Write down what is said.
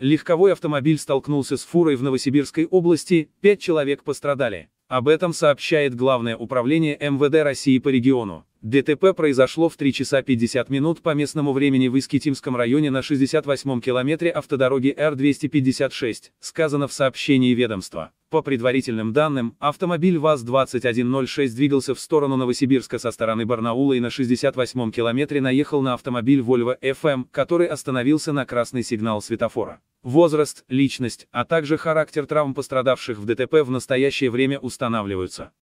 Легковой автомобиль столкнулся с фурой в Новосибирской области, пять человек пострадали. Об этом сообщает Главное управление МВД России по региону. ДТП произошло в 3 часа 50 минут по местному времени в Искитимском районе на 68-м километре автодороги Р-256, сказано в сообщении ведомства. По предварительным данным, автомобиль ВАЗ-2106 двигался в сторону Новосибирска со стороны Барнаула и на 68-м километре наехал на автомобиль Volvo FM, который остановился на красный сигнал светофора. Возраст, личность, а также характер травм пострадавших в ДТП в настоящее время устанавливаются.